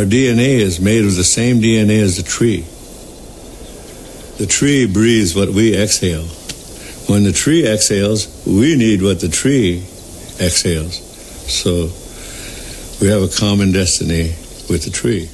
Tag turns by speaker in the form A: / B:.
A: Our DNA is made of the same DNA as the tree. The tree breathes what we exhale. When the tree exhales, we need what the tree exhales. So we have a common destiny with the tree.